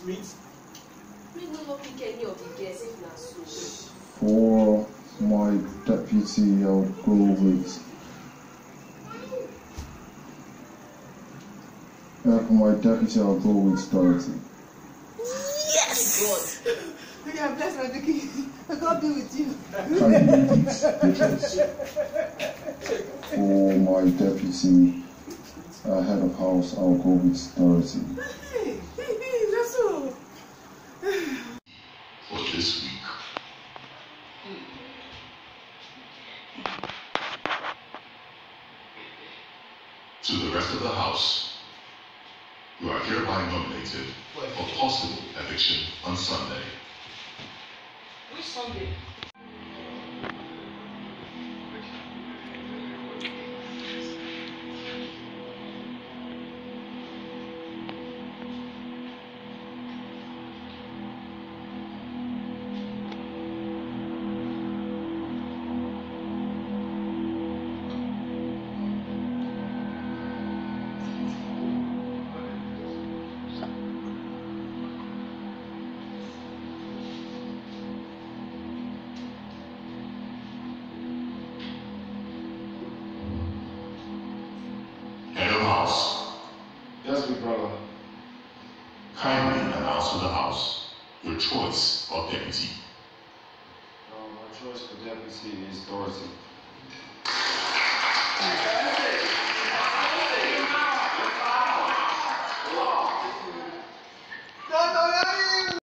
Smith. Me no no pick any of the girls if na so. For my deputy, I'll go with. Uh, for my deputy, I'll go with Dorathy. God. May God bless my Vicky. May God be with you. Can you beat bitches? For my deputy, uh, head of house, I'll go with Dorathy. This week. To the rest of the House, you are hereby nominated for possible eviction on Sunday. Which Sunday? House, Yes, big brother. kindly announce to the House your choice of deputy. my choice for deputy is Dorathy.